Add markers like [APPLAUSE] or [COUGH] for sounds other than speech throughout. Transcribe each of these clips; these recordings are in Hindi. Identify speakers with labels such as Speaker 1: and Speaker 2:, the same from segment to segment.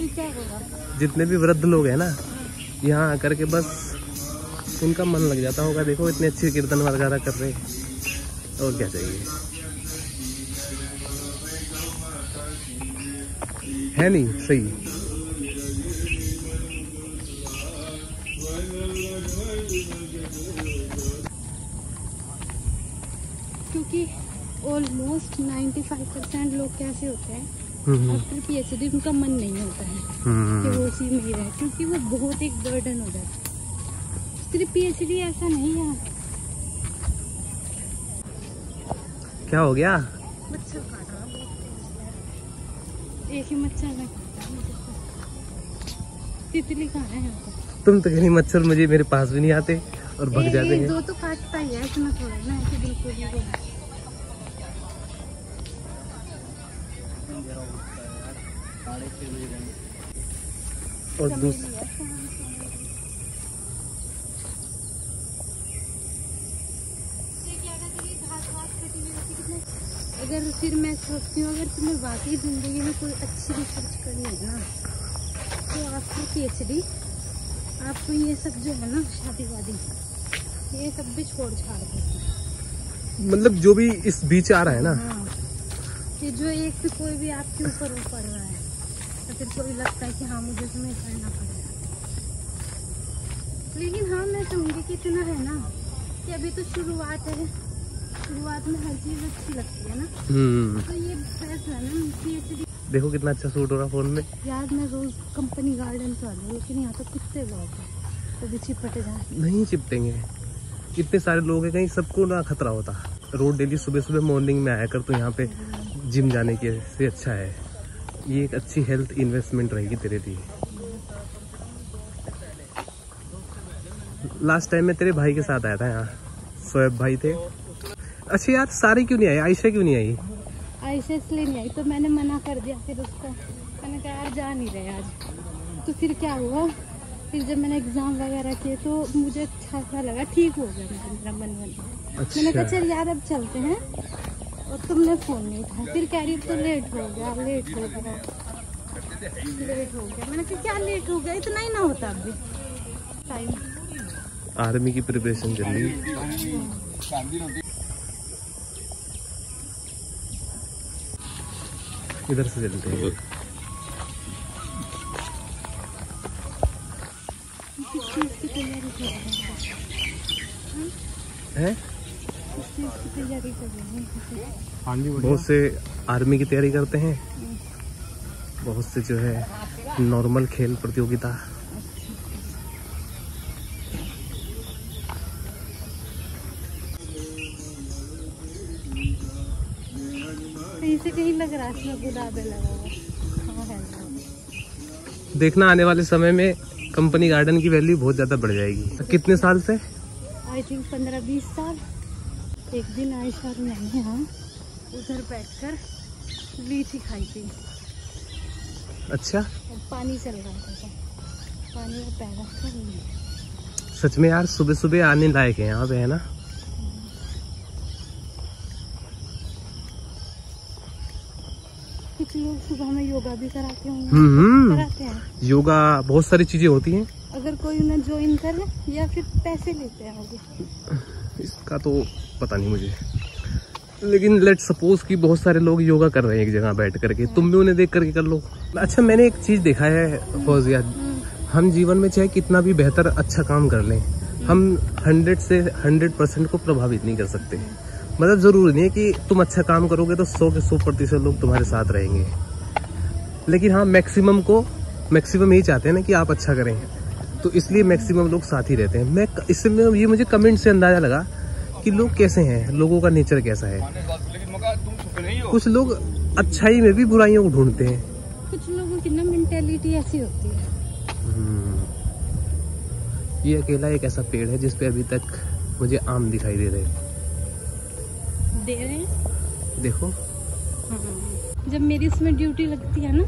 Speaker 1: जितने भी वृद्ध लोग हैं ना, यहाँ आकर के बस उनका मन लग जाता होगा, देखो इतने अच्छे कीर्तन वगैरह कर रहे और क्या चाहिए? है नहीं, सही।
Speaker 2: क्योंकि ऑलमोस्ट 95 परसेंट लोग कैसे होते हैं? आफ्टर पीएचडी उनका मन नहीं होता है कि
Speaker 1: हम्म,
Speaker 2: वो उसी में ही रहे क्योंकि वो बहुत एक बर्डन हो जाता है। सिर्फ़ पीएचडी ऐसा नहीं है।
Speaker 1: क्या हो गया?
Speaker 2: मच्छर काट। एक ही मच्छर तो। तितली कहाँ है
Speaker 1: तुम तो कहीं मच्छर मुझे मेरे पास भी नहीं आते और भग जाते हैं।
Speaker 2: दो तो काटता ही है इतना थोड़ा ना ऐसे बिल्कुल कितने- अगर फिर मैं सोचती हूँ अगर तुम्हें वाकई ज़िंदगी में कोई अच्छी रिसर्च करनी है ना तो आपकी पीएचडी आपको ये सब जो है ना शादी वादी ये सब भी छोड़ छाड़ दो।
Speaker 1: मतलब जो भी इस बीच आ रहा है ना।
Speaker 2: हाँ ये जो एक से कोई भी आपके ऊपर वो पड़ रहा है। तो फिर कोई लगता है कि हाँ मुझे तुम्हें करना पड़ेगा। लेकिन हाँ मैं कहूँगी कि इतना है ना कि अभी तो शुरुआत है। शुरुआत में हर चीज़ अच्छी लगती है ना।
Speaker 1: हम्म।
Speaker 2: तो ये फैसला है ना
Speaker 1: देखो कितना अच्छा सूट हो रहा फ़ोन में।
Speaker 2: यार मैं रोज कंपनी गार्डन पे आ हूँ लेकिन यहाँ तो कुत्ते बहुत हैं। तो भी चिपट जाए।
Speaker 1: नहीं चिपटेंगे। इतने सारे लोग हैं कहीं सबको ना खतरा होता। रोड डेली सुबह सुबह मॉर्निंग में आया कर तो यहाँ पे जिम जाने के से अच्छा है। ये एक अच्छी हेल्थ इन्वेस्टमेंट रहेगी तेरे लिए। लास्ट टाइम मैं तेरे भाई के साथ आया था यहाँ। शोएब भाई थे। अच्छा यार सारी क्यों नहीं आई आयशा क्यों नहीं आई?
Speaker 2: आयशा इसलिए नहीं आई तो मैंने मना कर दिया फिर उसको। मैंने कहा यार जा नहीं रहे आज। तो फिर क्या हुआ? फिर जब मैंने एग्ज़ाम वगैरह किए तो मुझे अच्छा सा लगा ठीक हो गया मेरा मन मन मैंने कहा
Speaker 1: अच्छा।
Speaker 2: चल यार अब चलते हैं। और तुमने फ़ोन नहीं उठाया। फिर कह रही तो लेट हो गया लेट हो गया। लेट हो गया। मैंने कहा क्या लेट हो गया? इतना ही ना होता अभी। टाइम
Speaker 1: आर्मी की प्रिपरेशन चल रही इधर से चलते हैं।
Speaker 2: कर हैं?
Speaker 1: बहुत से आर्मी की तैयारी करते हैं। बहुत से जो है नॉर्मल खेल प्रतियोगिता।
Speaker 2: कहीं कहीं लग रहा है हाँ। है लगा।
Speaker 1: देखना आने वाले समय में कंपनी गार्डन की वैल्यू बहुत ज़्यादा बढ़ जाएगी। कितने साल से?
Speaker 2: आई थिंक पंद्रह बीस साल। एक दिन आयशा और मैंने यहाँ उधर बैठकर लीची खाई थी।
Speaker 1: अच्छा?
Speaker 2: और पानी चल रहा था। पानी में पैर रखकर
Speaker 1: सच में यार सुबह सुबह आने लायक है यहाँ पे है ना?
Speaker 2: कुछ लोग सुबह में योगा भी कराते होंगे।
Speaker 1: हम्म
Speaker 2: कराते हैं।
Speaker 1: योगा बहुत सारी चीज़ें होती हैं।
Speaker 2: अगर कोई उन्हें ज्वाइन करे या फिर पैसे लेते हैं
Speaker 1: इसका तो पता नहीं मुझे। लेकिन लेट सपोज़ कि बहुत सारे लोग योगा कर रहे हैं एक जगह बैठ करके। तुम भी उन्हें देख करके कर लो। अच्छा मैंने एक चीज़ देखा है फौजिया हम जीवन में चाहे कितना भी बेहतर अच्छा काम कर लें, हम हंड्रेड से हंड्रेड परसेंट को प्रभावित नहीं कर सकते। मतलब ज़रूरी नहीं है कि तुम अच्छा काम करोगे तो सौ के सौ प्रतिशत लोग तुम्हारे साथ रहेंगे। लेकिन हाँ मैक्सिमम को मैक्सिमम यही चाहते हैं ना कि आप अच्छा करें। तो इसलिए मैक्सिमम लोग साथ ही रहते हैं। मैं इससे ये मुझे कमेंट से अंदाज़ा लगा कि लोग कैसे हैं? लोगों का नेचर कैसा है? कुछ लोग अच्छाई में भी बुराइयों को ढूंढते हैं।
Speaker 2: कुछ लोगों की ना मेंटेलिटी ऐसी होती है।
Speaker 1: हम्म। ये अकेला एक ऐसा पेड़ है जिसपे अभी तक मुझे आम दिखाई दे रहे हैं।
Speaker 2: दे रहे हैं?
Speaker 1: देखो।
Speaker 2: हाँ। जब मेरी इसमें ड्यूटी लगती है ना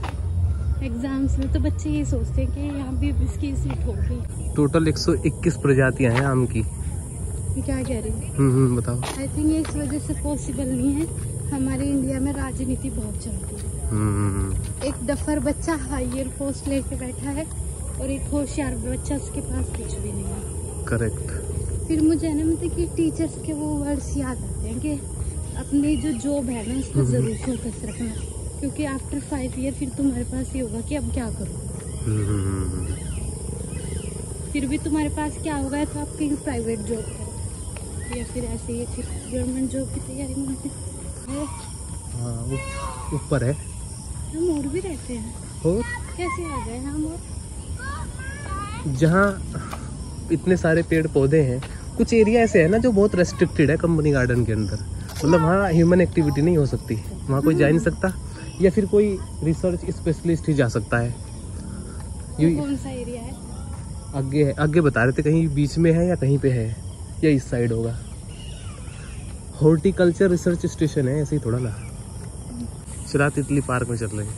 Speaker 2: एग्ज़ाम्स में तो बच्चे ये सोचते हैं कि यहाँ भी इसकी सीट होगी।
Speaker 1: टोटल 121 प्रजातियाँ हैं आम की।
Speaker 2: क्या कह रही है?
Speaker 1: हम्म हम्म बताओ।
Speaker 2: आई थिंक इस वजह से पॉसिबल नहीं है। हमारे इंडिया में राजनीति बहुत चलती है।
Speaker 1: हम्म
Speaker 2: एक डफर बच्चा हायर पोस्ट लेके बैठा है और एक होशियार बच्चा उसके पास कुछ भी नहीं है।
Speaker 1: करेक्ट
Speaker 2: फिर मुझे है ना मतलब कि टीचर्स के वो वर्ड्स याद आते हैं कि अपनी जो जॉब है ना उसको। ज़रूर फोकस रखना। क्योंकि आफ्टर फाइव ईयर फिर तुम्हारे पास ये होगा कि अब क्या करूँ? फिर भी तुम्हारे पास क्या होगा तो आप कहीं प्राइवेट जॉब करो। या फिर ऐसे ही फिर गवर्नमेंट जॉब की तैयारी में है।
Speaker 1: हाँ? ऊपर है।
Speaker 2: हम और भी रहते हैं।
Speaker 1: और?
Speaker 2: कैसे आ गए हम और?
Speaker 1: जहाँ इतने सारे पेड़ पौधे हैं कुछ एरिया ऐसे है ना जो बहुत रेस्ट्रिक्टेड है कंपनी गार्डन के अंदर। मतलब वहाँ ह्यूमन एक्टिविटी नहीं हो सकती। वहाँ कोई जा नहीं सकता। या फिर कोई रिसर्च स्पेशलिस्ट ही जा सकता है। ये
Speaker 2: कौन सा एरिया है?
Speaker 1: आगे है आगे बता रहे थे कहीं बीच में है या कहीं पे है। या इस साइड होगा। हॉर्टिकल्चर रिसर्च स्टेशन है ऐसे ही थोड़ा ना। चला तितली पार्क में चल रहे हैं।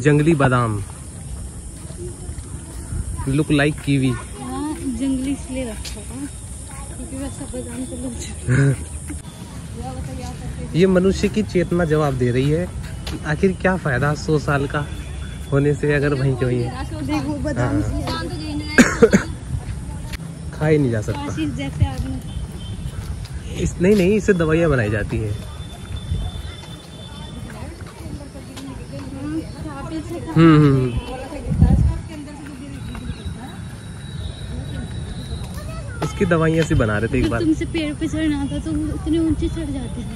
Speaker 1: जंगली बादाम। लुक लाइक कीवी
Speaker 2: हाँ जंगली इसलिए रखा है क्योंकि वैसा बादाम तो [LAUGHS]
Speaker 1: ये मनुष्य की चेतना जवाब दे रही है कि आखिर क्या फ़ायदा सौ साल का होने से अगर वहीं के वहीं है। हाँ। खा ही नहीं जा सकता
Speaker 2: आशीष जैसे आदमी
Speaker 1: इस नहीं नहीं इससे दवाइयाँ बनाई जाती है हम्म हम्म, हम्म। इसकी दवाइयाँ से बना रहे थे एक बार
Speaker 2: तुमसे पेड़ पे चढ़ना था तो इतने ऊँचे चढ़ जाते हैं